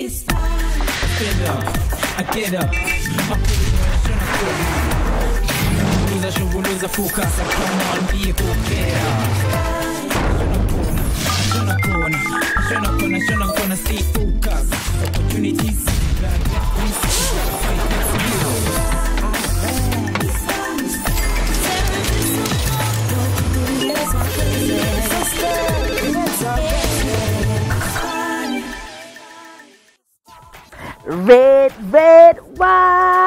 It's fine. Get up, I get up. Focus, come on, be okay. Shona kona, shona kona, shona kona, stay focused. Opportunities, gotta Red, red wine.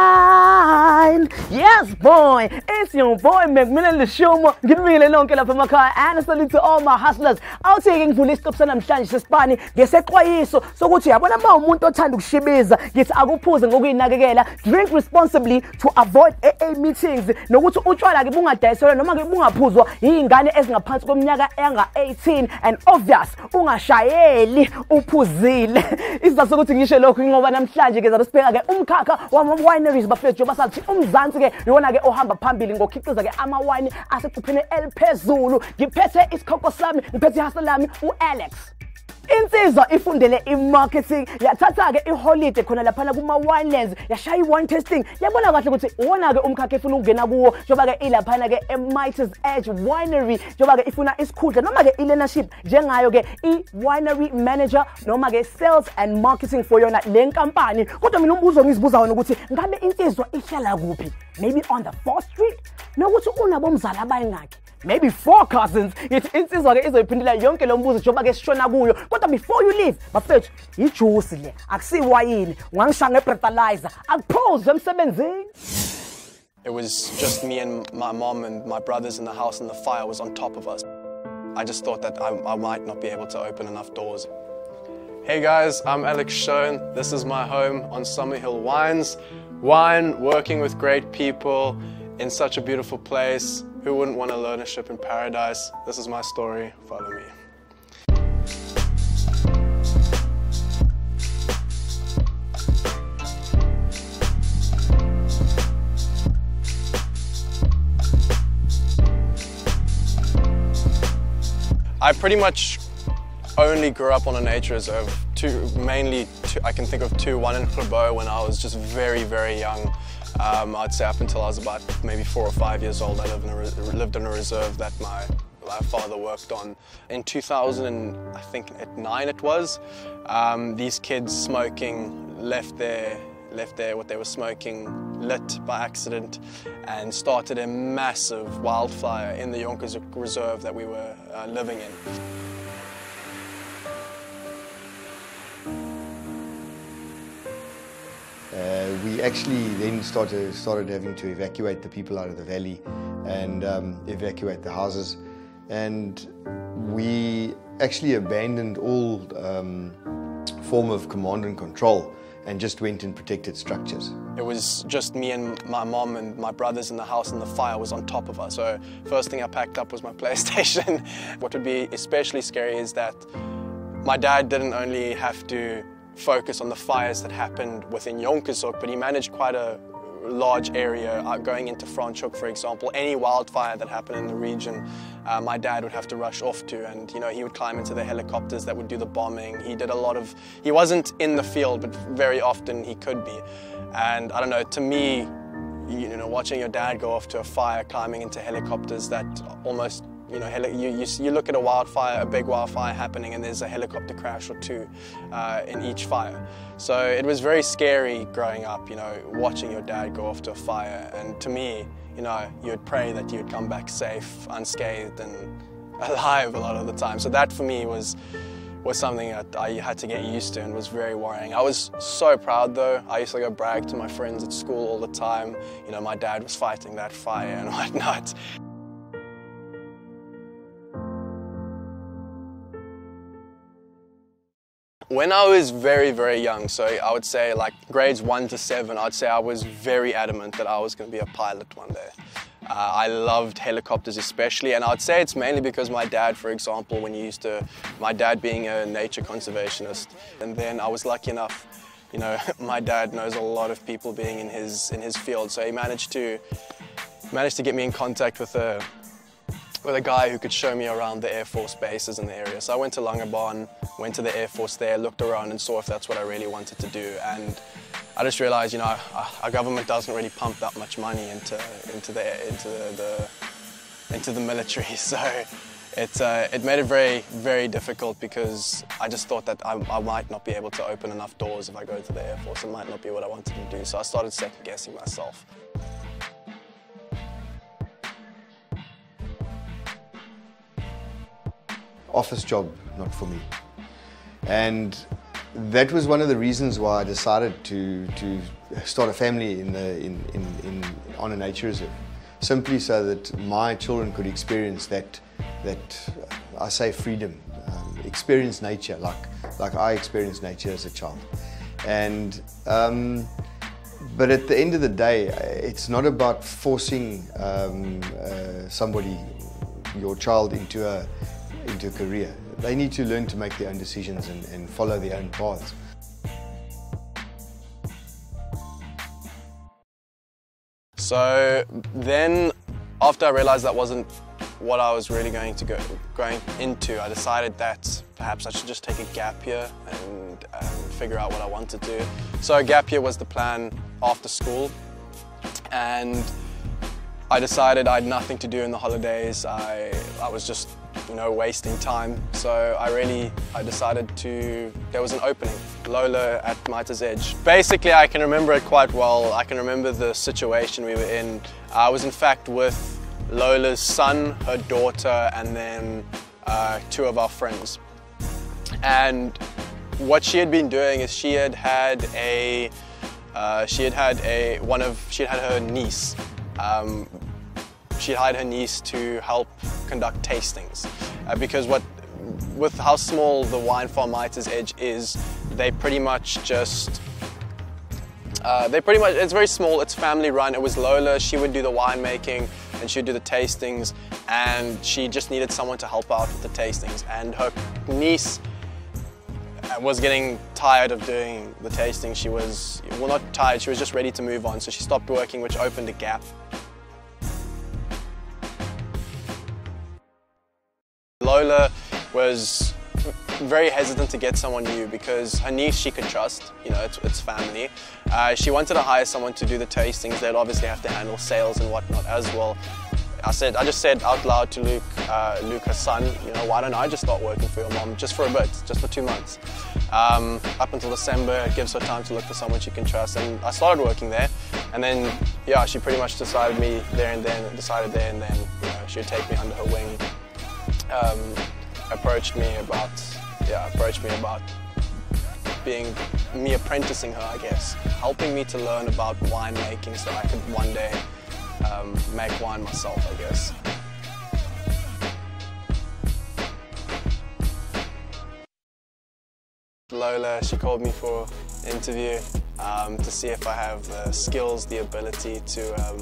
Yes, boy. It's your boy McMillan Leshuma. Ngibingelela lonke lapha emakhaya and a salute to all my hustlers. Awuthi-ke ngivula isitop sanamhlanje sesipani ngesexwayiso sokuthi yabona uma umuntu othanda ukushibiza ngithi akuphuze ngokuyinakekela drink responsibly to avoid AA meetings. Nokuthi utshwala-ke bungadayiselwa noma-ke bungaphuzwa yiy'ngane ezingaphansi kweminyaka enga-18 and obvious ungashayeli uphuzile. Isizathu sokuthi ngisho lokhu ngoba namhlanje-ke zabe sibheka-ke umkhakha wama-wineries bafethu basathi umzansi-ke iwona-ke ohamba phambili ngokhiqiza-ke amawayini asecupheni eliphezulu. Ngiphethe isikhoko sami ngiphethe ihasa lami u-alex. Insizwa ifundele i-marketing yathatha-ke iholide khona laphana kuma-winelands yashaya i-wine testing yabona kahle ukuthi uwona-ke umkhakha efuna ukungena kuwo njengoba-ke ilaphana-ke e-mitres edge winery njengoba-ke ifuna isikhundla noma-ke i-learnership njengayo-ke i-winery manager noma-ke sales and marketing for yona le nkampani. Kodwa mina umbuzo ngizibuza wona ukuthi ngabe insizwa ihlala kuphi? Maybe on the fourth street? Nokuthi unabomzala abayingakhi maybe four cousins yithi insizwa-ke izoyiphindelela yonke lo mbuzo njengoba-ke sishona kuyo kodwa before you leave bafethu ijusi le akusiwayini ungangisha ngebrethalizer akuphoze emsebenzini It was just me and my mom and my brothers in the house, and the fire was on top of us. I just thought that I, I might not be able to open enough doors. Hey guys, I'm Alex Shone. This is my home on Summerhill Wines. Wine, working with great people in such a beautiful place. Who wouldn't want to learn a ship in paradise? This is my story. Follow me. I pretty much only grew up on a nature reserve. Two, mainly, two, I can think of two. One in Grabouw when I was just very, very young. Um, I'd say up until I was about maybe four or five years old, I lived in a, lived in a reserve that my, my father worked on. In 2000, and I think at nine it was, um, these kids smoking left their left there what they were smoking lit by accident and started a massive wildfire in the Yonkers Reserve that we were uh, living in. Uh, we actually then started, started having to evacuate the people out of the valley and um, evacuate the houses. And we actually abandoned all um, form of command and control and just went in protected structures. It was just me and my mom and my brothers in the house, and the fire was on top of us. So, first thing I packed up was my PlayStation. what would be especially scary is that my dad didn't only have to focus on the fires that happened within Jonkershoek, but he managed quite a large area uh, going into Franschhoek, for example. Any wildfire that happened in the region, uh, my dad would have to rush off to, and you know he would climb into the helicopters that would do the bombing. He did a lot of. He wasn't in the field, but very often he could be. And I don't know. To me, you know, watching your dad go off to a fire, climbing into helicopters that almost you know, you, you, you look at a wildfire, a big wildfire happening, and there's a helicopter crash or two uh, in each fire. So it was very scary growing up, you know, watching your dad go off to a fire. And to me, you know, you would pray that you would come back safe, unscathed, and alive a lot of the time. So that for me was was something that I had to get used to and was very worrying. I was so proud though. I used to go brag to my friends at school all the time. You know, my dad was fighting that fire and whatnot. When I was very, very young, so I would say like grades one to seven, I'd say I was very adamant that I was going to be a pilot one day. Uh, I loved helicopters especially, and I'd say it's mainly because my dad, for example, when he used to, my dad being a nature conservationist, and then I was lucky enough, you know, my dad knows a lot of people being in his in his field, so he managed to managed to get me in contact with a with a guy who could show me around the Air Force bases in the area. So I went to Langebaan, went to the Air Force there, looked around and saw if that's what I really wanted to do. And I just realized, you know, our government doesn't really pump that much money into, into, the, into, the, into the military. So it, uh, it made it very, very difficult because I just thought that I, I, might not be able to open enough doors if I go to the Air Force. It might not be what I wanted to do. So I started second guessing myself. office job not for me. And that was one of the reasons why I decided to, to start a family in the, in, in, in, on a nature reserve. Simply so that my children could experience that, that I say freedom, um, experience nature like, like I experienced nature as a child. And, um, but at the end of the day, it's not about forcing um, uh, somebody, your child, into a, into a career. They need to learn to make their own decisions and, and follow their own paths. So then, after I realized that wasn't what I was really going to go going into, I decided that perhaps I should just take a gap year and um, figure out what I wanted to do. So a gap year was the plan after school, and I decided I had nothing to do in the holidays. I I was just you know, wasting time. So I really, I decided to, there was an opening, Lola at Mitres Edge. Basically, I can remember it quite well. I can remember the situation we were in. I was in fact with Lola's son, her daughter, and then uh, two of our friends. And what she had been doing is she had had a, uh, she had had a, one of, she had had her niece um, she hired her niece to help conduct tastings. Uh, because what, with how small the wine farm Mitres Edge is, they pretty much just uh, they pretty much, it's very small, it's family run. It was Lola, she would do the winemaking and she'd do the tastings and she just needed someone to help out with the tastings. And her niece uh, was getting tired of doing the tasting. She was, well not tired, she was just ready to move on. So she stopped working, which opened a gap Lola was very hesitant to get someone new because her niece she could trust, you know, it's, it's family. Uh, she wanted to hire someone to do the tastings. They'd obviously have to handle sales and whatnot as well. I said, I just said out loud to Luke, uh, Luke, her son, you know, why don't I just start working for your mom just for a bit, just for two months. Um, up until December, it gives her time to look for someone she can trust. And I started working there. And then, yeah, she pretty much decided me there and then, decided there and then, you know, she'd take me under her wing um, approached me about, yeah, approached me about being me apprenticing her, I guess, helping me to learn about winemaking so I could one day um, make wine myself, I guess. Lola, she called me for an interview um, to see if I have the skills, the ability to um,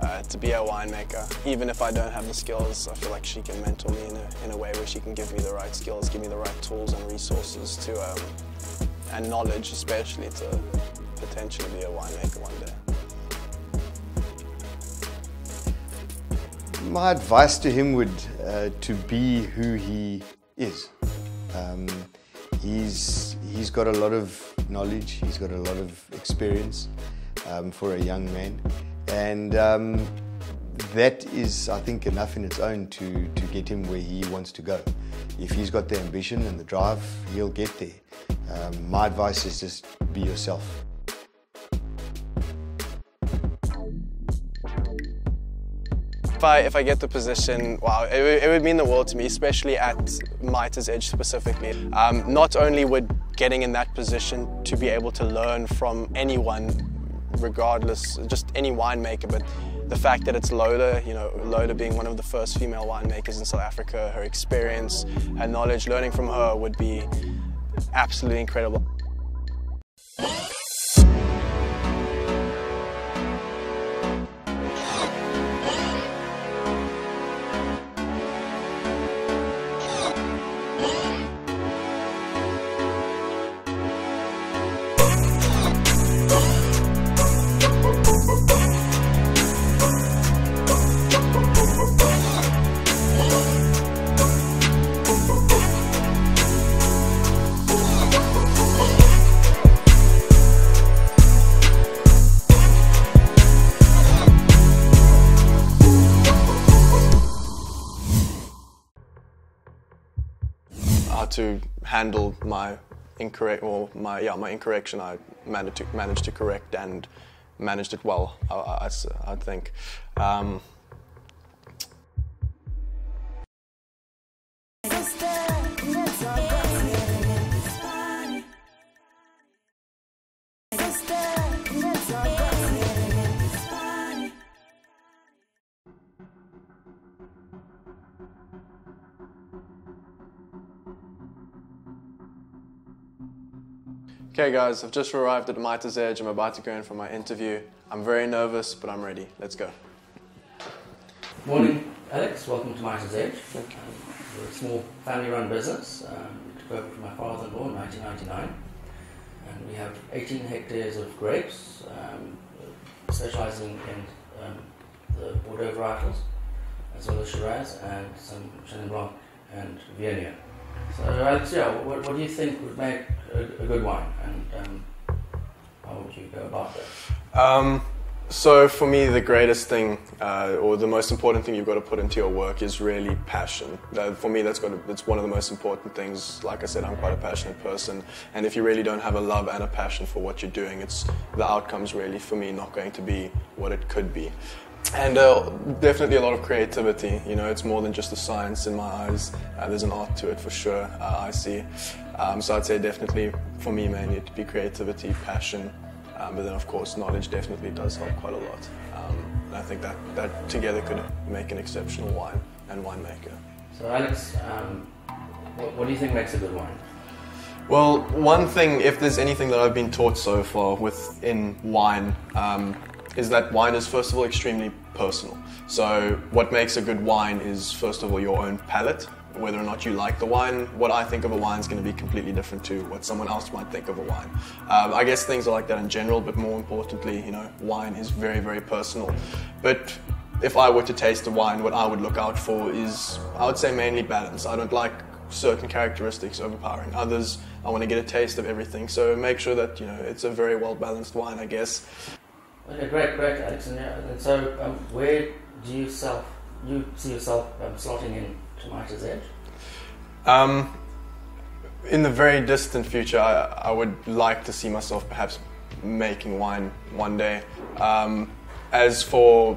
uh, to be a winemaker. Even if I don't have the skills, I feel like she can mentor me in a, in a way where she can give me the right skills, give me the right tools and resources to, um, and knowledge especially to potentially be a winemaker one day. My advice to him would uh, to be who he is. Um, he's he's got a lot of knowledge. He's got a lot of experience um, for a young man. And um, that is, I think, enough in its own to, to get him where he wants to go. If he's got the ambition and the drive, he'll get there. Um, my advice is just be yourself. If I, if I get the position, wow, it, it would mean the world to me, especially at Mitres Edge specifically. Um, not only would getting in that position to be able to learn from anyone regardless, just any winemaker, but the fact that it's Lola, you know, Lola being one of the first female winemakers in South Africa, her experience, her knowledge, learning from her would be absolutely incredible. Incorrect or my yeah my incorrection. I managed to managed to correct and managed it well. I, I, I think. Um, Okay guys, I've just arrived at Mitres Edge. I'm about to go in for my interview. I'm very nervous, but I'm ready. Let's go. Morning, Alex. Welcome to Mitres Edge. We're a small family-run business. Um, took over from my father-in-law in 1999. And we have 18 hectares of grapes, um, specializing in um, the Bordeaux varietals, as well as Shiraz and some Chenin Blanc and Viognier. So, Alex, yeah, what, what do you think would make a, good wine, and um, how would you go about that? Um, so for me, the greatest thing, uh, or the most important thing you've got to put into your work is really passion. for me, that's got to, that's one of the most important things. Like I said, I'm quite a passionate person, and if you really don't have a love and a passion for what you're doing, it's the outcome's really for me not going to be what it could be and uh, definitely a lot of creativity. You know, it's more than just a science in my eyes. Uh, there's an art to it for sure. Uh, I see. Um, so I'd say definitely for me mainly it'd be creativity, passion, um, but then of course knowledge definitely does help quite a lot. Um, and I think that that together could make an exceptional wine and winemaker. So Alex, um, what, what do you think makes a good wine? Well, one thing, if there's anything that I've been taught so far within wine, um, is that wine is first of all extremely personal. So what makes a good wine is first of all your own palate, whether or not you like the wine. What I think of a wine is going to be completely different to what someone else might think of a wine. Um, I guess things are like that in general, but more importantly, you know, wine is very, very personal. But if I were to taste a wine, what I would look out for is, I would say mainly balance. I don't like certain characteristics overpowering others. I want to get a taste of everything. So make sure that, you know, it's a very well balanced wine, I guess. Okay, great, great, Alex. And, yeah, and so, um, where do you self you see yourself um, slotting in to Mitres Edge? Um, in the very distant future, I, I, would like to see myself perhaps making wine one day. Um, as for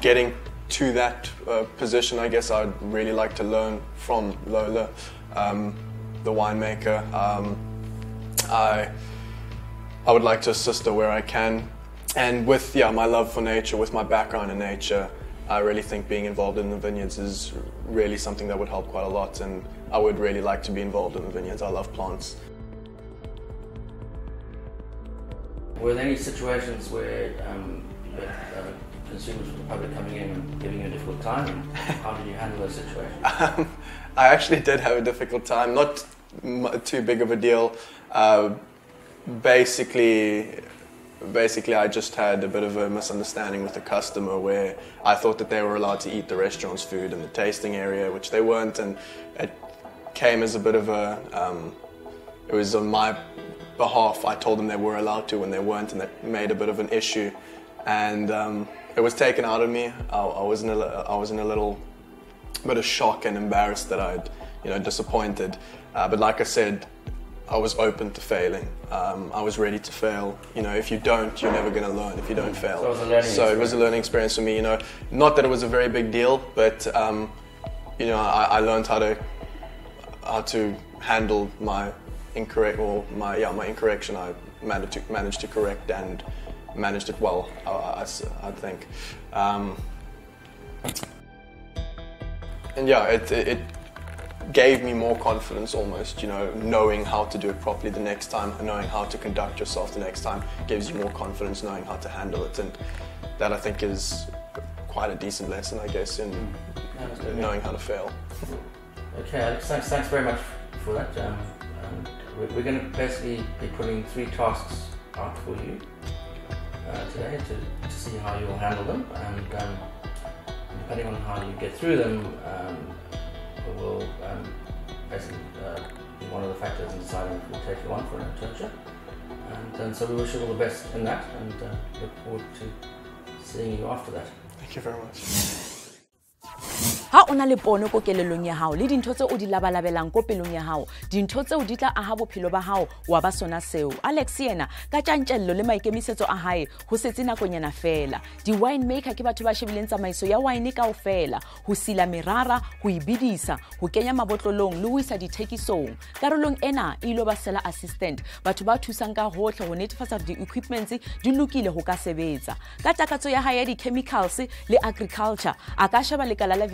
getting to that uh, position, I guess I'd really like to learn from Lola, um, the winemaker. Um, I I would like to assist her where I can and with yeah, my love for nature, with my background in nature, I really think being involved in the vineyards is really something that would help quite a lot. And I would really like to be involved in the vineyards. I love plants. Were there any situations where um, uh, consumers from the public coming in and giving you a difficult time? how did you handle those situations? Um, I actually did have a difficult time. Not too big of a deal. Uh, basically, basically I just had a bit of a misunderstanding with the customer where I thought that they were allowed to eat the restaurant's food in the tasting area, which they weren't, and it came as a bit of a. Um, it was on my behalf. I told them they were allowed to when they weren't, and that made a bit of an issue, and um, it was taken out of me. I, I was in a, I was in a little bit of shock and embarrassed that I'd, you know, disappointed. Uh, but like I said, I was open to failing. Um, I was ready to fail. You know, if you don't, you're never going to learn if you don't fail. So, it was, so it was a learning experience for me. You know, not that it was a very big deal, but um, you know, I, I, learned how to how to handle my incorrect or my yeah my incorrection. I managed to managed to correct and managed it well. I, I, I think. Um, and yeah, it, it, it gave me more confidence almost, you know, knowing how to do it properly the next time, and knowing how to conduct yourself the next time gives you more confidence knowing how to handle it. And that I think is quite a decent lesson, I guess, in knowing how to fail. Okay, Alex, thanks, thanks very much for that. Um, we're going to basically be putting three tasks out for you uh, today to, to see how you'll handle them. And um, depending on how you get through them, um, will um, basically uh, be one of the factors in deciding if we'll take you on for an internship. And, and so we wish you all the best in that and uh, look forward to seeing you after that. Thank you very much. 好，o na le pono ko kelelong ya gago le dintho tse o di labalabelang ko pelong ya gago dintho tseo di tla aga bophelo ba gago wa ba sona seo. Alex yena ka tjantjello le maikemisetso a gae go setse nakonyana fela. Di-wine maker ke batho ba shebileng tsamaiso ya wine kao fela go sila merara go e bidisa go kenya mabotlolong le go isa dithekisong. Karolong ena e ile ba sela assistant batho ba thusang ka gotlhe go netefatsa gore di-equipments di lokile go ka sebetsa. Ka takatso ya hae ya di-chemicals le agriculture a ka sheba lekala la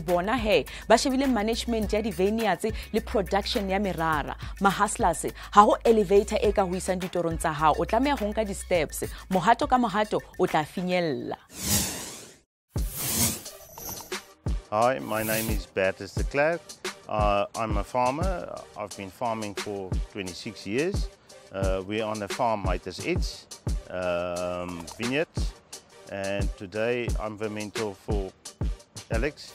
bona he ba shebile management ya di-vaniards le production ya merara elevator e ka isang ditorong tsa o nka di-steps ka o tla Hi, my name is Bertus de Klerk. Uh, I'm a farmer. I've been farming for 26 years. Uh, we're on a farm Mitres Edge um, vineyard, and today I'm the mentor for Alex.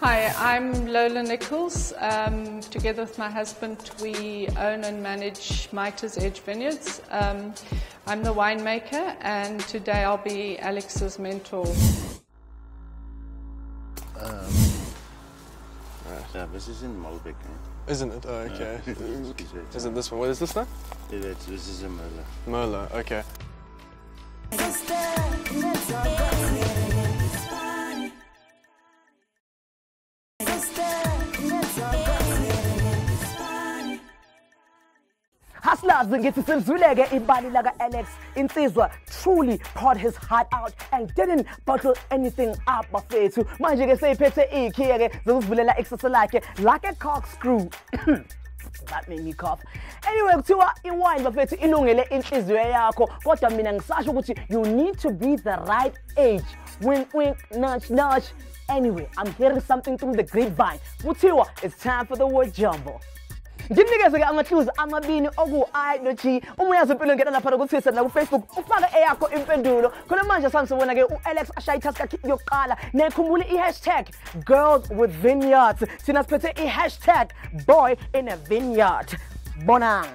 Hi, I'm Lola Nichols. Um, together with my husband, we own and manage Mitres Edge Vineyards. Um, I'm the winemaker, and today I'll be Alex's mentor. Um, Yeah, this is in Malbec. Eh? Isn't it? Oh, okay. Yeah. Excuse me. Is it this one? What is this now? Yeah, this is a Merlot. Merlot. Okay. Hustlers ngithi silizwileke ibali laka Alex. Insizwa truly poured his heart out and didn't bottle anything up bafethu. Manje ke seyiphethe ikhiye ke zokuzivulela ikusasa lakhe like a corkscrew. That made me cough. Anyway kuthiwa iwine bafethu ilungele inhliziyo yakho kodwa mina ngisasho ukuthi you need to be the right age. Wink wink nudge nudge anyway i'm hearing something through the grapevine. Kuthiwa it's time for the word jumble ngimnikeze-ke amahluzi amabini oku-i no-g uma uyazi impilo ngena lapha ku-twitter nakufacebook ufake eyakho impendulo. Khona manje sami sibona-ke u-alex ashaye itask yakhe yokuqala nekhumbule i-hashtag girls with vineyards. Thina siphethe i-hashtag boy in a vineyard. Bonang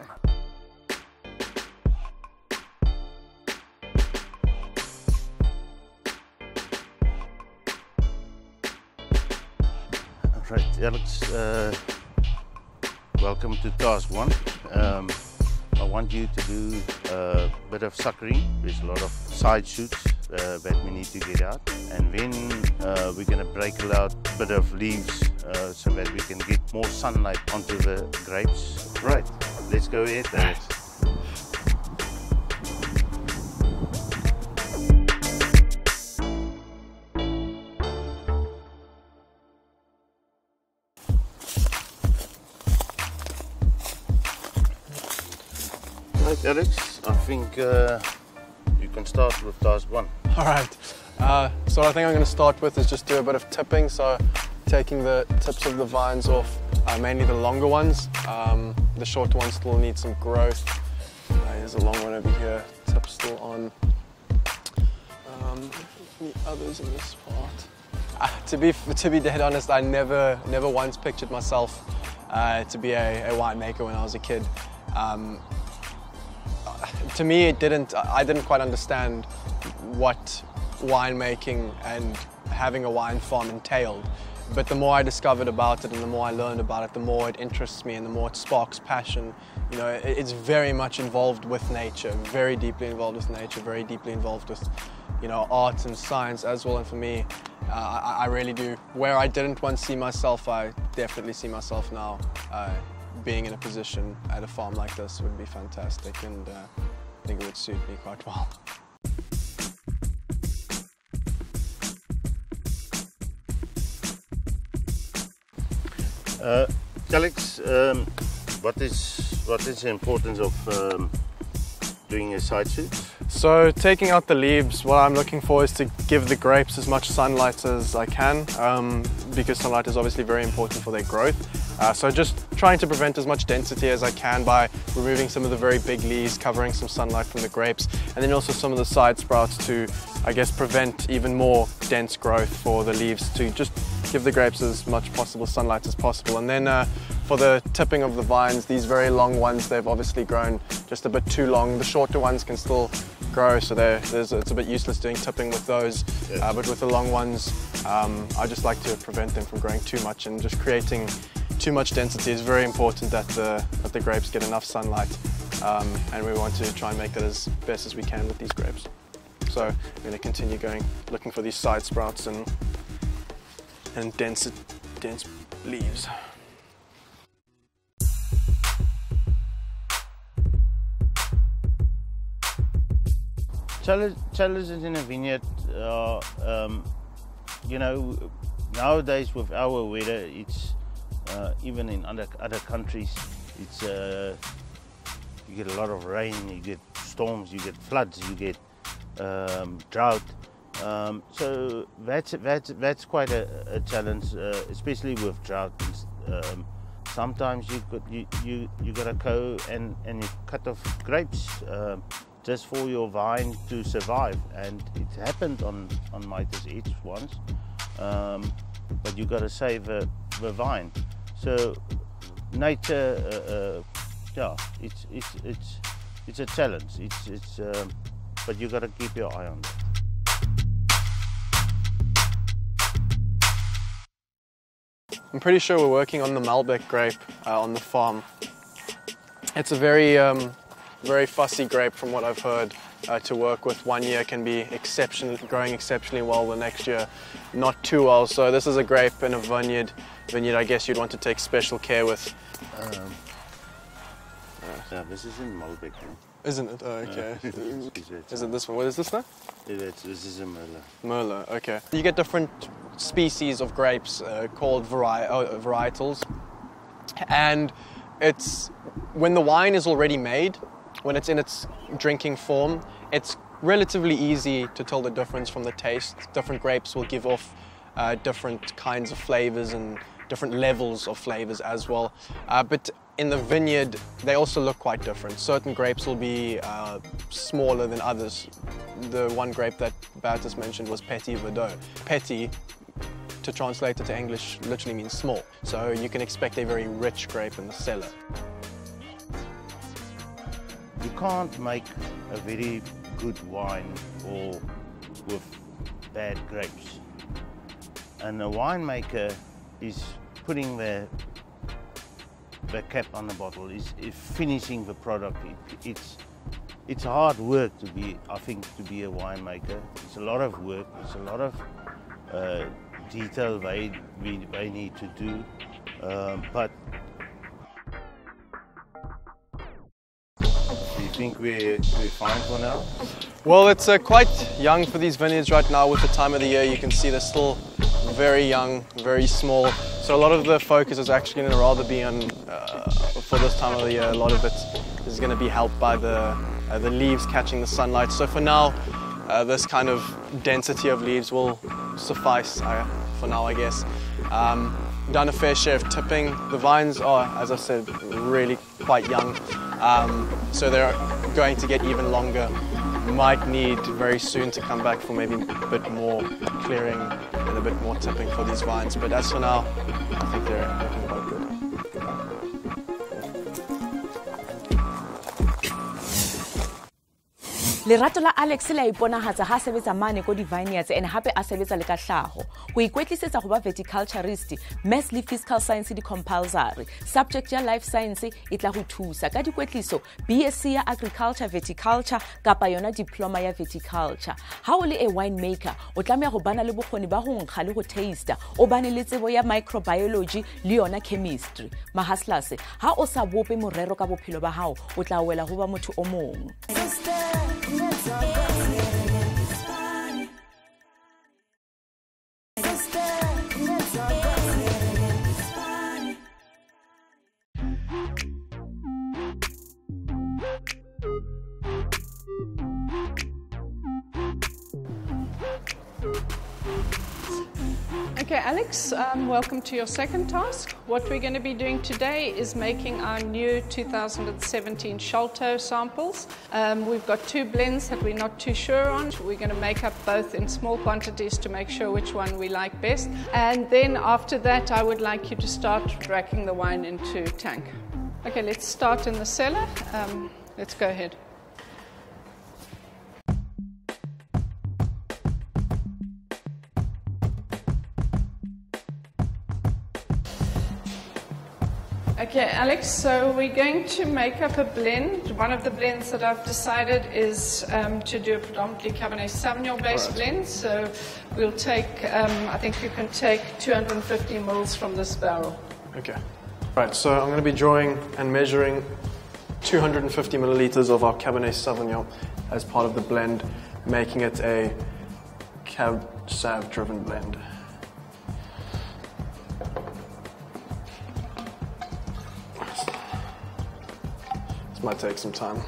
Right, Alex, uh, welcome to task one. Um, I want you to do a bit of suckering. There's a lot of side shoots uh, that we need to get out. And then uh, we're to break out a bit of leaves uh, so that we can get more sunlight onto the grapes. Right, let's go ahead, Alex. I think uh, you can start with task one. All right. Uh, so what I think I'm going to start with is just do a bit of tipping. So taking the tips of the vines off, uh, mainly the longer ones. Um, the short ones still need some growth. Uh, here's a long one over here. Tip still on. Um, others in this part? Uh, to be to be dead honest, I never never once pictured myself uh, to be a, a winemaker when I was a kid. Um, to me it didn't i didn't quite understand what winemaking and having a wine farm entailed. But the more i discovered about it and the more i learned about it the more it interests me and the more it sparks passion. You know it's very much involved with nature very deeply involved with nature very deeply involved with you know art and science as well. And for me uh, I, I really do. Where i didn't once see myself i definitely see myself now uh, being in a position at a farm like this would be fantastic. And uh, I think it would suit me quite well. Uh, Alex, um, what is what is the importance of um, doing a side shoot? So taking out the leaves, what I'm looking for is to give the grapes as much sunlight as I can um, because sunlight is obviously very important for their growth. Uh, so just trying to prevent as much density as I can by removing some of the very big leaves, covering some sunlight from the grapes, and then also some of the side sprouts to, I guess, prevent even more dense growth for the leaves to just give the grapes as much possible sunlight as possible. And then uh, for the tipping of the vines, these very long ones, they've obviously grown just a bit too long. The shorter ones can still grow, so it's a bit useless doing tipping with those. Yes. Uh, but with the long ones, Um, I just like to prevent them from growing too much and just creating too much density is very important that the, that the grapes get enough sunlight um, and we want to try and make that as best as we can with these grapes. So I'm going to continue going, looking for these side sprouts and, and dense, dense leaves. Challenge, challenges in a vineyard are, um, you know, nowadays with our weather, it's uh, even in other other countries, it's uh, you get a lot of rain, you get storms, you get floods, you get um, drought. Um, so that's that's that's quite a, a challenge, uh, especially with drought. Um, sometimes you got you you you gotta go and and you cut off grapes um, just for your vine to survive, and it happened on on Mitres Edge once. Um, but you gotta save the, the vine. So nature, uh, uh, yeah, it's it's it's it's a challenge. It's it's um, but you gotta keep your eye on it. I'm pretty sure we're working on the Malbec grape uh, on the farm. It's a very, um, very fussy grape from what I've heard uh, to work with. One year can be exceptional, growing exceptionally well, the next year not too well. So this is a grape in a vineyard. Vineyard, I guess you'd want to take special care with. Um, yeah, this is in Malbec. no? Isn't it? Oh, okay. Uh, is it, Is it this one? What is this now? this is a Merlot. Merlot, okay. You get different species of grapes uh, called vari- oh, varietals. And it's when the wine is already made, when it's in its drinking form, it's relatively easy to tell the difference from the taste. Different grapes will give off uh, different kinds of flavors and different levels of flavors as well. Uh, but in the vineyard, they also look quite different. Certain grapes will be uh, smaller than others. The one grape that Bertus mentioned was Petit Verdot. Petit, to translate it to English, literally means small. So you can expect a very rich grape in the cellar. You can't make a very good wine or with bad grapes. And a winemaker is putting the the cap on the bottle, is, is finishing the product. It, it's it's hard work to be, I think, to be a winemaker. It's a lot of work. It's a lot of uh, detail they they need to do. Um, but think we're, we're fine for now? Well, it's uh, quite young for these vineyards right now with the time of the year. You can see they're still very young, very small. So a lot of the focus is actually going to rather be on, uh, for this time of the year, a lot of it is going to be helped by the, uh, the leaves catching the sunlight. So for now, uh, this kind of density of leaves will suffice uh, for now, I guess. Um, done a fair share of tipping. The vines are, as I said, really quite young. Um, so they're going to get even longer. Might need very soon to come back for maybe a bit more clearing and a bit more tipping for these vines. But as for now, I think they're lerato la alex le a iponagatsa ga a sebetsa mane ko di-vineyards and gape a sebetsa le ka tlhago go ikwetlisetsa go ba verticulturist mass le fiscal science di-compulsory subject ya life science e tla go thusa. Ka dikwetliso bsc ya agriculture verticulture kapa yona diploma ya verticulture ga o le a wine maker o tlameya go bana le bokgoni ba go nkga le go taster o bane le tsebo ya microbiology le yona chemistry. Mahaslase ga o sa bope morero ka bophelo ba gago o tla wela go ba motho o mongwe Okay, Um, welcome to your second task. What we're going to be doing today is making our new 2017 Sholto samples. Um, we've got two blends that we're not too sure on. We're going to make up both in small quantities to make sure which one we like best. And then after that, I would like you to start racking the wine into tank. Okay, let's start in the cellar. Um, let's go ahead. Okay, Alex, so we're going to make up a blend. One of the blends that I've decided is um, to do a predominantly Cabernet Sauvignon based Right. blend. So we'll take, um, I think you can take 250 mils from this barrel. Okay. Right, so I'm going to be drawing and measuring 250 milliliters of our Cabernet Sauvignon as part of the blend, making it a Cab Sav driven blend. Might take some time.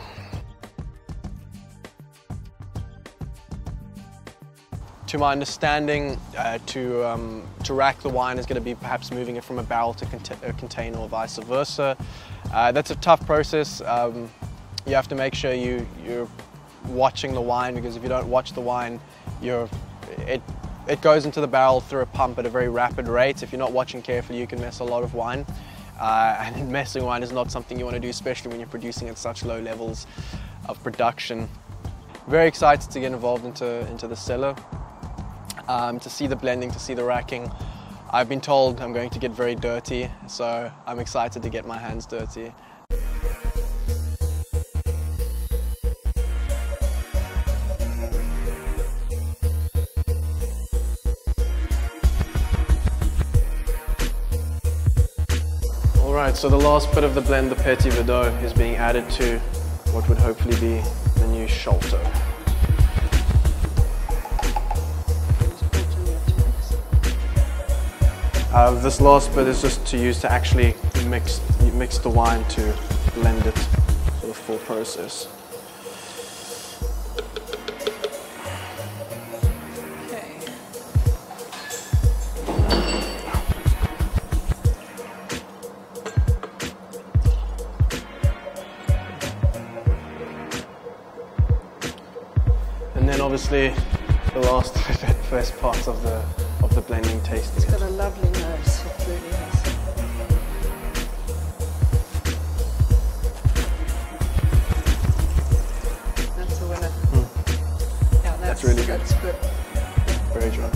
To my understanding, uh, to, um, to rack the wine is going to be perhaps moving it from a barrel to cont- a container or vice versa. Uh, that's a tough process. Um, you have to make sure you, you're watching the wine because if you don't watch the wine, you're, it, it goes into the barrel through a pump at a very rapid rate. If you're not watching carefully, you can miss a lot of wine. Uh, and messing wine is not something you want to do, especially when you're producing at such low levels of production. Very excited to get involved into, into the cellar um, to see the blending, to see the racking. I've been told I'm going to get very dirty, so I'm excited to get my hands dirty. All right, so the last bit of the blend, the Petit Verdot, is being added to what would hopefully be the new Sholto. Uh, this last bit is just to use to actually mix mix the wine to blend it for the full process. Obviously the last first part of the of the blending tasting. It's got a lovely nose, it really has. That's a winner. Yeah, that's, Hmm. really good. That's good. Very dry.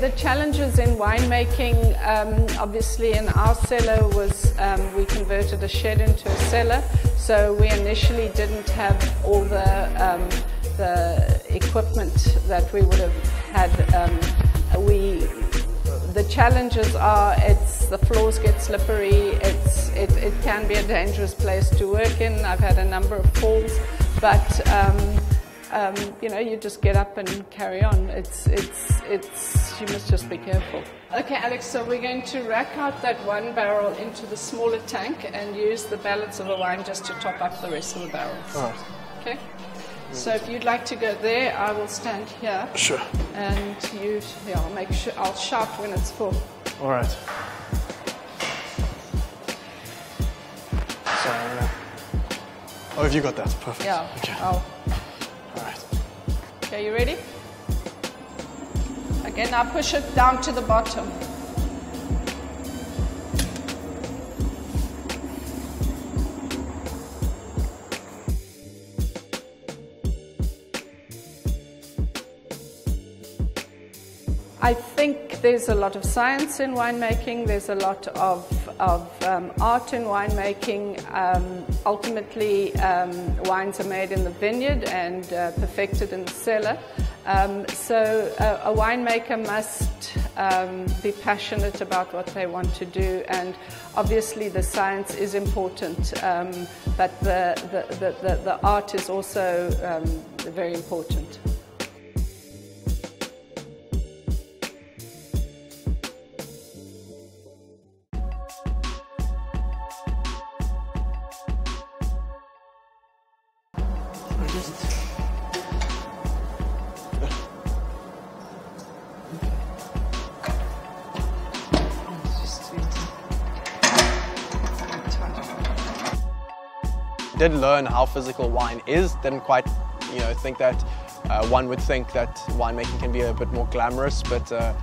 The challenges in winemaking, um, obviously, in our cellar was um, we converted a shed into a cellar. So we initially didn't have all the um, the equipment that we would have had. Um, we the challenges are it's the floors get slippery. It's it, it can be a dangerous place to work in. I've had a number of falls, but um, um, you know, you just get up and carry on. It's, it's, it's, you must just be careful. Okay, Alex, so we're going to rack out that one barrel into the smaller tank and use the balance of the wine just to top up the rest of the barrels. All right. Okay? So if you'd like to go there, I will stand here. Sure. And you, yeah, I'll make sure, I'll shout when it's full. All right. Sorry. I'm Oh, have you got that? Perfect. Yeah. Okay. I'll, All right. okay, you ready? Okay, now push it down to the bottom. I think there's a lot of science in winemaking. There's a lot of, of um, art in winemaking. Um, ultimately, um, wines are made in the vineyard and uh, perfected in the cellar. Um, so uh, a winemaker must um, be passionate about what they want to do, and obviously the science is important, um, but the, the, the, the, art is also very important. Learn how physical wine is. Didn't quite, you know, think that uh, one would think that winemaking can be a bit more glamorous, but uh,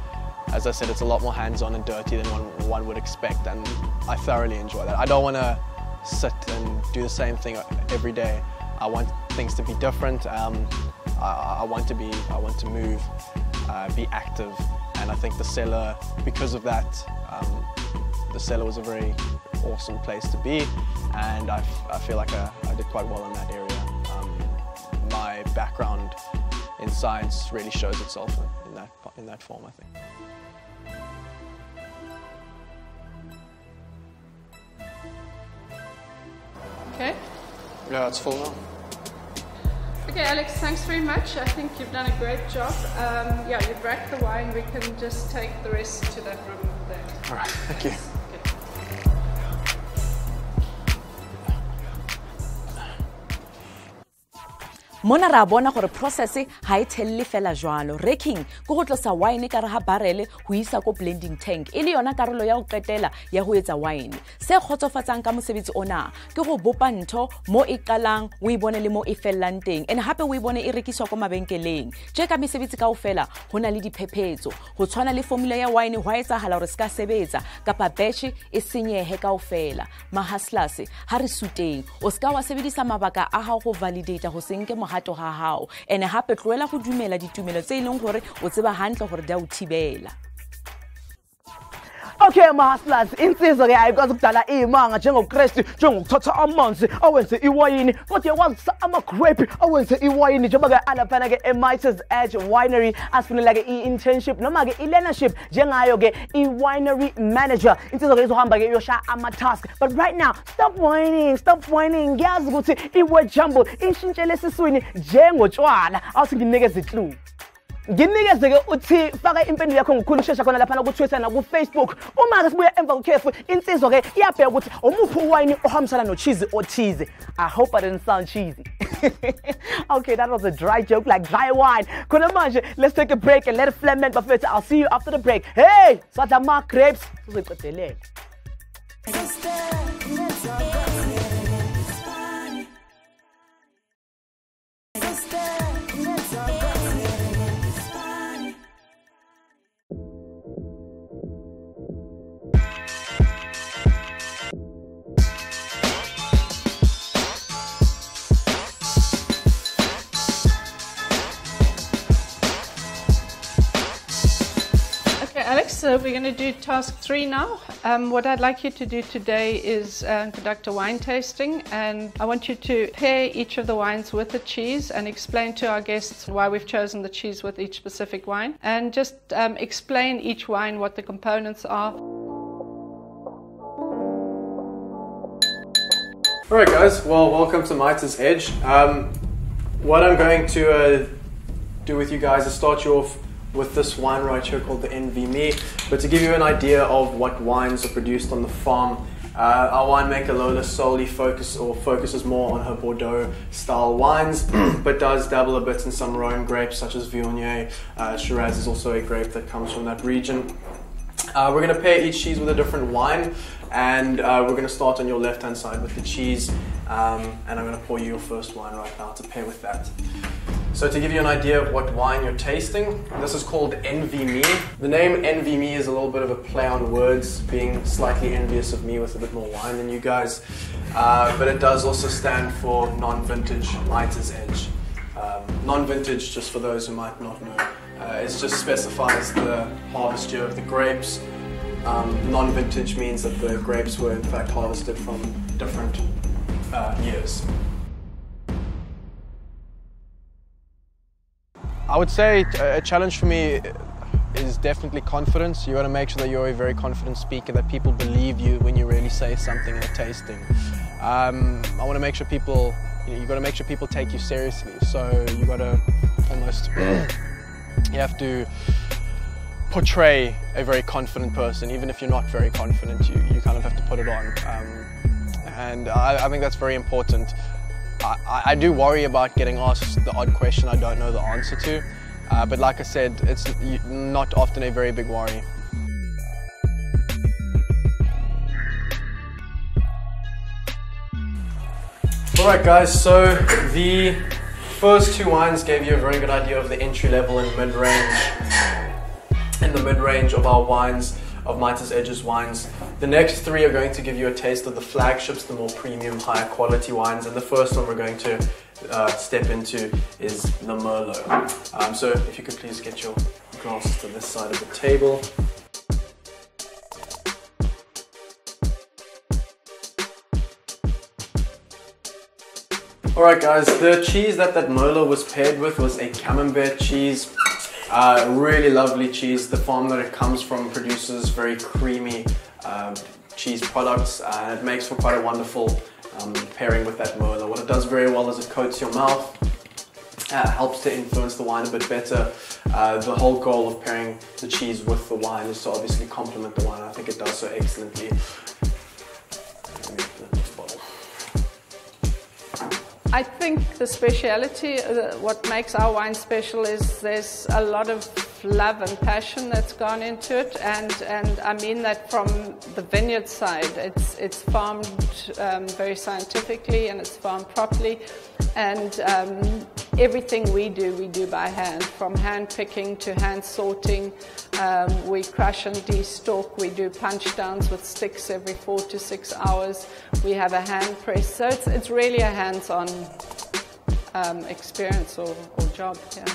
as I said, it's a lot more hands-on and dirty than one, one would expect, and I thoroughly enjoy that. I don't want to sit and do the same thing every day. I want things to be different. Um, I, I want to be, I want to move, uh, be active, and I think the cellar, because of that, um, the cellar was a very awesome place to be, and I, feel like I did quite well in that area. Um, my background in science really shows itself in, in that in that form, I think. Okay. Yeah, it's full now. Okay, Alex, thanks very much. I think you've done a great job. Um, yeah, you've racked the wine. We can just take the rest to that room there. All right, thank you. Mona re a bona gore process ga e thelele fela jalo reking ke go tlosa wine ka re ga barele go isa ko blending tank. E le yona karolo ya go qetela ya go etsa wine. Se kgotsofatsang ka mosebetsi ona ke go bopa ntho mo e qalang o e bone le mo e felelang teng. And gape o e bone e rekisiwa ko mabenkeleng. Jeaka ka mesebetsi kao fela go na le diphephetso. Go tshwana le formula ya wine go a etsagala gore se ka sebetsa kapa betšhe e senyege kao fela mahaslase ga re suteng o seka wa sebedisa mabaka a gago go validata go senke mogato ga gago and gape tloela go dumela ditumelo tse e leng gore o tseba gantle gore di a o thibela okay mahustlers insizwa ke ayikwazi ukudala iy'manga njengokristu njengokuthatha amanzi awenze iwayini kodwa yakwazisa ama-grape awenze iwayini njengoba-ke alaphana-ke e-Mitres Edge winery asifunela-ke i-internship noma-ke i-learnership njengayo-ke i-winery manager insizwa-ke izohamba-ke iyoshaya ama-task but right now stop whining stop whining ngiyazi ukuthi i-word jumble ishintshele esiswini njengotshwala awuthi nginikeza ihlulu nginikeze-ke uthi faka impendulo yakho ngokukhulu ukushesha khona laphana ku-twitter nakufacebook. Uma-ke sibuya emva kokhefu insizwa-ke iyabheka ukuthi umuphi uwayini ohambisana nocheese othize. I hope i didn't sound cheesy. Okay that was a dry joke like dry wine. Khona manje let's take a break and let it ferment bafethu i'll see you after the break. Hey sadla ama-grapes. Sizoyiqedelela so we're going to do task three now. Um, what I'd like you to do today is uh, conduct a wine tasting, and I want you to pair each of the wines with the cheese and explain to our guests why we've chosen the cheese with each specific wine, and just um, explain each wine what the components are. All right, guys. Well, welcome to Mitres Edge. Um, what I'm going to uh, do with you guys is start you off with this wine right here called the Envy Me. But to give you an idea of what wines are produced on the farm, uh, our winemaker Lola solely focus or focuses more on her Bordeaux style wines, but does dabble a bit in some Rhone grapes such as Viognier. Uh, Shiraz is also a grape that comes from that region. Uh, we're going to pair each cheese with a different wine, and uh, we're going to start on your left hand side with the cheese, um, and I'm going to pour you your first wine right now to pair with that. So, to give you an idea of what wine you're tasting, this is called Envy Me. The name Envy Me is a little bit of a play on words, being slightly envious of me with a bit more wine than you guys, uh, but it does also stand for non vintage Mitres Edge. Um, non vintage, just for those who might not know, uh, it just specifies the harvest year of the grapes. Um, non vintage means that the grapes were in fact harvested from different uh, years. I would say a challenge for me is definitely confidence. You want to make sure that you're a very confident speaker, that people believe you when you really say something in a tasting. Um, I want to make sure people, you, know, you got to make sure people take you seriously. So you've got to almost, you have to portray a very confident person, even if you're not very confident. You, you kind of have to put it on, um, and I, I think that's very important. I, I- do worry about getting asked the odd question I don't know the answer to, uh, but like I said, it's not often a very big worry. All right, guys. So the first two wines gave you a very good idea of the entry level and mid range, and the mid range of our wines of Mitres Edges wines. The next three are going to give you a taste of the flagships, the more premium, higher quality wines, and the first one we're going to uh, step into is the Merlot. Um, so if you could please get your glasses to this side of the table. Alright guys, the cheese that that Merlot was paired with was a Camembert cheese uh, really lovely cheese. The farm that it comes from produces very creamy uh, cheese products and it makes for quite a wonderful um, pairing with that Merlot. What it does very well is it coats your mouth, uh, helps to influence the wine a bit better. Uh, the whole goal of pairing the cheese with the wine is to obviously complement the wine. I think it does so excellently. I think the speciality, uh, what makes our wine special is there's a lot of love and passion that's gone into it, and, and I mean that from the vineyard side. It's, it's farmed um, very scientifically and it's farmed properly, and um, everything we do, we do by hand, from hand picking to hand sorting. Um, we crush and de-stalk. We do punch downs with sticks every four to six hours. We have a hand press, so it's, it's really a hands-on um, experience or, or job. Yeah.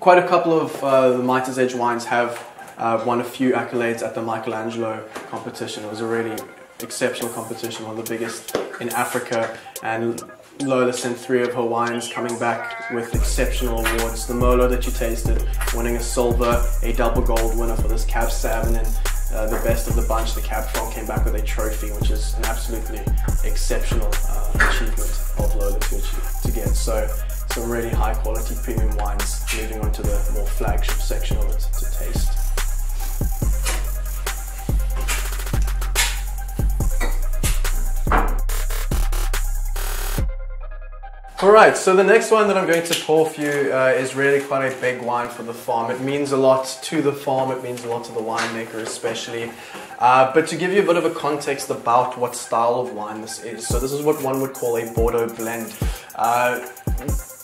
Quite a couple of uh, the Mitres Edge wines have uh, won a few accolades at the Michelangelo competition. It was a really exceptional competition, one of the biggest in Africa. And Lola sent three of her wines coming back with exceptional awards. The Merlot that you tasted, winning a silver, a double gold winner for this Cab Sav, and then uh, the best of the bunch, the Cab Franc, came back with a trophy, which is an absolutely exceptional uh, achievement of Lola to, achieve, to get. So some really high quality premium wines moving on to the more flagship section of it to taste. Alright, so the next one that I'm going to pour for you uh, is really quite a big wine for the farm. It means a lot to the farm, it means a lot to the winemaker especially. Uh, but to give you a bit of a context about what style of wine this is, so this is what one would call a Bordeaux blend. Uh,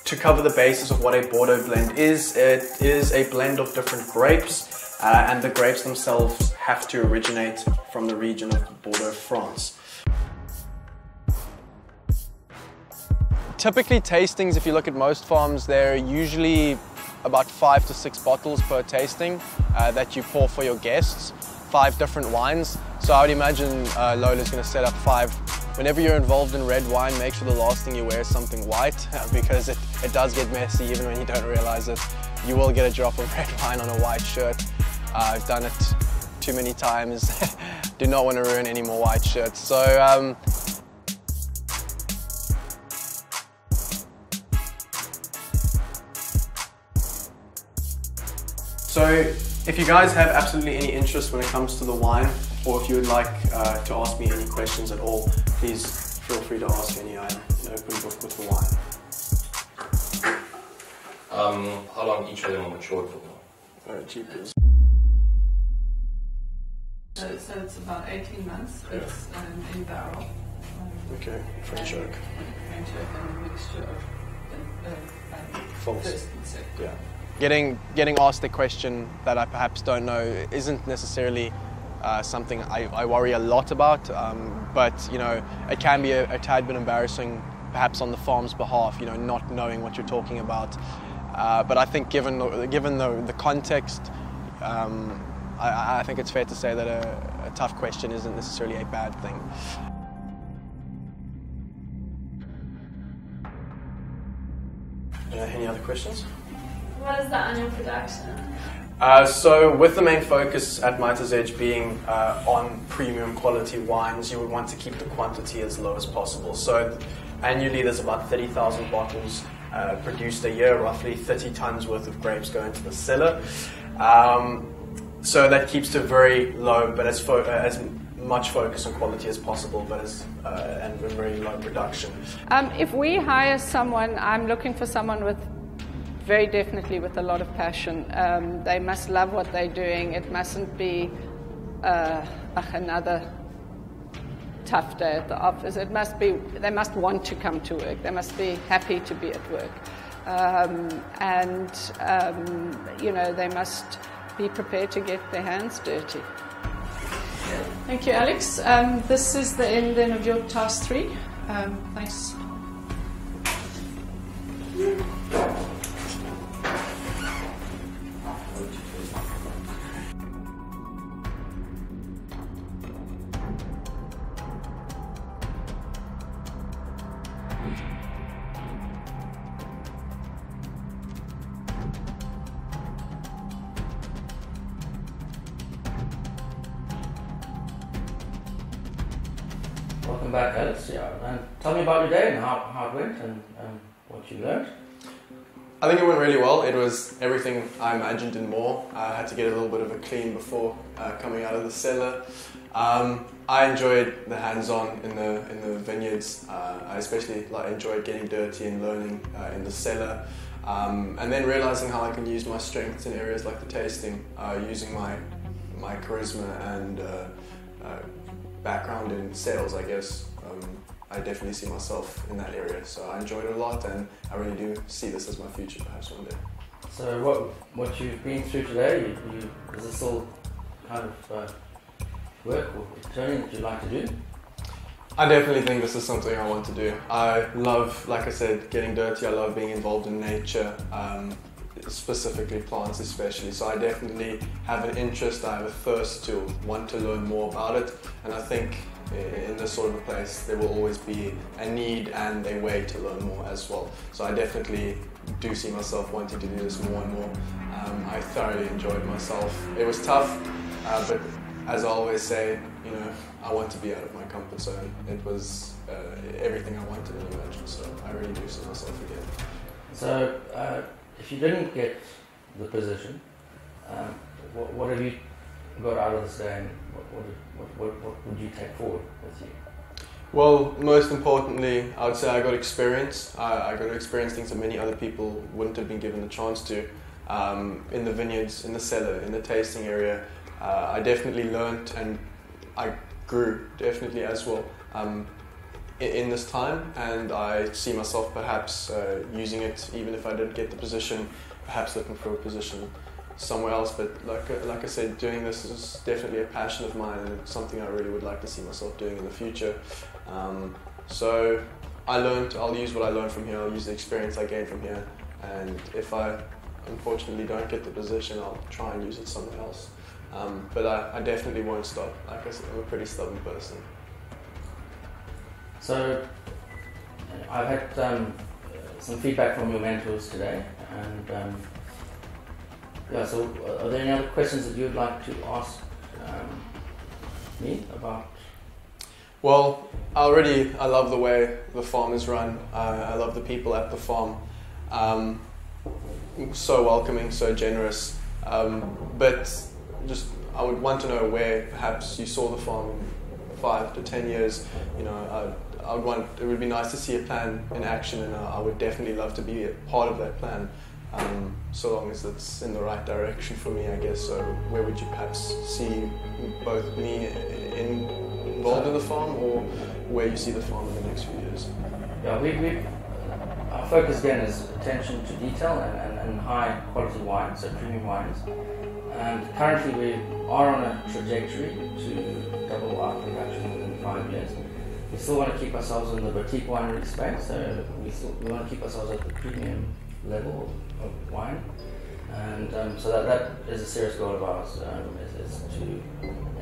to cover the basis of what a Bordeaux blend is, it is a blend of different grapes, uh, and the grapes themselves have to originate from the region of Bordeaux, France. Typically tastings, if you look at most farms, they're usually about five to six bottles per tasting uh, that you pour for your guests, five different wines. So I would imagine uh, Lola's going to set up five. Whenever you're involved in red wine, make sure the last thing you wear is something white because it, it does get messy even when you don't realize it. You will get a drop of red wine on a white shirt. Uh, I've done it too many times. Do not want to ruin any more white shirts. So um, So if you guys have absolutely any interest when it comes to the wine, or if you would like uh, to ask me any questions at all, please feel free to ask any. I'm an open book with the wine. Um, how long each of them are matured for? Uh, jeepers. So, so it's about 18 months. It's um, in barrel. Um, Okay, French oak. French oak and a mixture of uh, uh, um, False. first and. Yeah. Getting getting asked a question that I perhaps don't know isn't necessarily uh, something I, I worry a lot about, um, but you know it can be a, a tad bit embarrassing, perhaps on the farm's behalf, you know, not knowing what you're talking about. Uh, but I think given the, given the, the context, um, I, I think it's fair to say that a, a tough question isn't necessarily a bad thing. Uh, any other questions? What is the annual production? Uh, so, with the main focus at Mitres Edge being uh, on premium quality wines, you would want to keep the quantity as low as possible. So, annually, there's about 30,000 bottles uh, produced a year, roughly 30 tons worth of grapes go into the cellar. Um, so, that keeps to very low, but as, fo- uh, as much focus on quality as possible, but as uh, and very low production. Um, if we hire someone, I'm looking for someone with very definitely with a lot of passion. Um, they must love what they're doing. It mustn't be uh, another tough day at the office. It must be. They must want to come to work. They must be happy to be at work, um, and um, you know they must be prepared to get their hands dirty. Thank you, Alex. Um, this is the end then of your task three. Um, thanks. And what you learned. I think it went really well. It was everything I imagined and more. I had to get a little bit of a clean before uh, coming out of the cellar. Um, I enjoyed the hands-on in the in the vineyards. Uh, I especially like enjoyed getting dirty and learning uh, in the cellar, um, and then realizing how I can use my strengths in areas like the tasting, uh, using my my charisma and uh, uh, background in sales. I guess I definitely see myself in that area. So I enjoyed it a lot, and I really do see this as my future, perhaps one day. So what what you've been through today, you, you, is this all kind of uh, work or training that you'd like to do? I definitely think this is something I want to do. I love, like I said, getting dirty. I love being involved in nature, um, specifically plants, especially. So I definitely have an interest. I have a thirst to want to learn more about it, and I think in this sort of a place there will always be a need and a way to learn more as well. So I definitely do see myself wanting to do this more and more. Um, I thoroughly enjoyed myself. It was tough, uh, but as I always say, you know, I want to be out of my comfort zone. It was uh, everything I wanted in Imagine, so I really do see myself again. So uh, if you didn't get the position, um, what, what have you got out of this day what, what, what, what, what would you take forward with you? Well, most importantly, I would say I got experience. I, I got to experience things that many other people wouldn't have been given the chance to. Um, in the vineyards, in the cellar, in the tasting area, uh, I definitely learned and I grew definitely as well um, in, in, this time, and I see myself perhaps uh, using it even if I didn't get the position, perhaps looking for a position somewhere else. But like like I said, doing this is definitely a passion of mine and something I really would like to see myself doing in the future. Um, so I learned. I'll use what I learned from here. I'll use the experience I gained from here, and if I unfortunately don't get the position, I'll try and use it somewhere else. Um, but I, I, definitely won't stop. Like I said, I'm a pretty stubborn person. So I've had um, some feedback from your mentors today, and um, yeah. So are there any other questions that you'd like to ask um, me about? Well, already I love the way the farm is run. Uh, I love the people at the farm. Um, so welcoming, so generous. Um, but just I would want to know where perhaps you saw the farm in five to ten years. You know, I, I would want it would be nice to see a plan in action, and I would definitely love to be a part of that plan. Um, so long as it's in the right direction for me, I guess. So, where would you perhaps see both me in, involved in the farm, or where you see the farm in the next few years? Yeah, we, we our focus again is attention to detail and, and, and high quality wines, so premium wines. And currently we are on a trajectory to double our production within five years. We still want to keep ourselves in the boutique winery space, so we, still, we want to keep ourselves at the premium level of wine. And um, so that, that is a serious goal of ours, um, is, is, to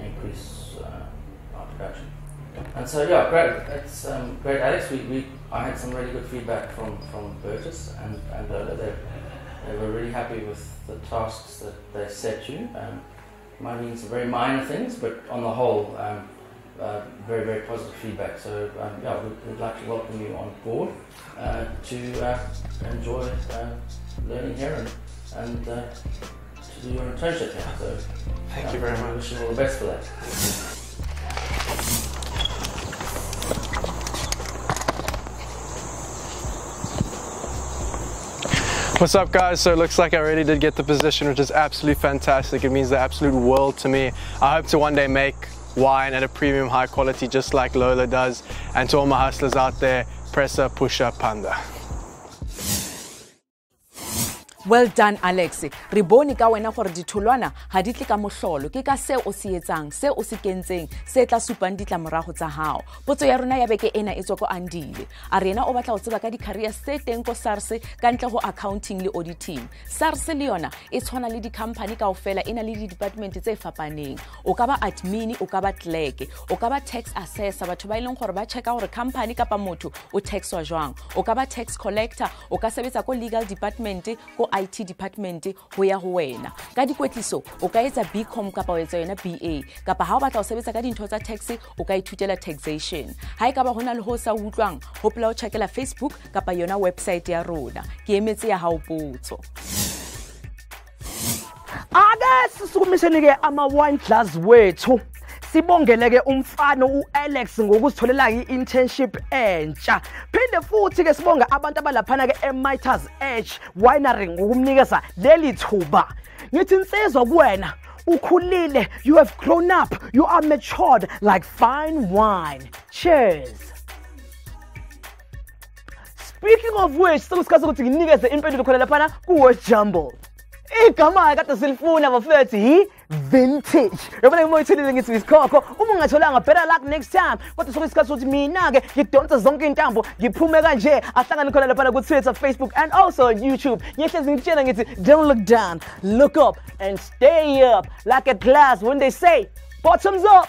increase uh, our production. And so yeah, great. It's um, great, Alex. We, we I had some really good feedback from from Burgess and and Lola. They they were really happy with the tasks that they set you. Um, might mean some very minor things, but on the whole, um, uh, very very positive feedback. So um, yeah, we'd, we'd, like to welcome you on board uh, to uh, enjoy uh, learning here and and uh, to do your internship here. So thank you very much. I wish you all the best for that. What's up guys? So it looks like I already did get the position which is absolutely fantastic. It means the absolute world to me. I hope to one day make wine at a premium high quality just like Lola does. And to all my hustlers out there, pressa, pusha, panda. Well done alex. Re bone ka wena gore ditholwana ga di tle ka motlholo ke ka se o se etsang se o se kentseng se tla supang ditlamorago tsa gago potso ya rona ya beke ena e tswa ko andile. A re ena o batla go tseba ka di-career se teng ko sars ka ntle go accounting le auditing. Sars le yona e tshwana le di-company kao fela e na le di-department tse e fapaneng. O ka ba admin o ka ba clerk o ka ba tax assessor batho ba e leng gore ba checka gore company kapa motho o taxwa jwang. O ka ba tax collector o ka sebetsa ko legal department ko it department ho ya ho wena. Ka dikwetliso o ka etsa bcom kapa o etsa yona ba kapa ha o batla ho sebetsa ka dintho tsa tax o ka ithutela taxation. Ha e ka ba ho na le ho sa utlwang hopola o checkela facebook kapa yona website ya rona. Ke emetse ya hao potso. Ake sisukumiseni-ke ama-wine glass wethu sibongele-ke umfana u-alex ngokuzitholela i-internship entsha. Phinde futhi-ke sibonge abantu abalaphana-ke emitas h winery ngokumnikeza leli thuba. Ngithi insizwa kuwena ukhulile you have grown up you are matured like fine wine. Cheers. Speaking of which sekusikhathi ukuthi nginikeze impendulo khona laphana kuwest jumble igama kade silifuna bafethu yi-vintage. Yabona uma uyithelile ngithi isikhokho uma ungatholanga better luck next time kodwa soke isikhathi sokuthi mina-ke ngidonse zonke intambo ngiphume kanje ahlangane khona laphana ku-twitter facebook and also youtube. Ngiyehlezi ngitshela ngithi don't look down look up and stay up like a glass when they say bottoms up